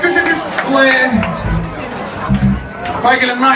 Kysymys tulee kaikille naisille.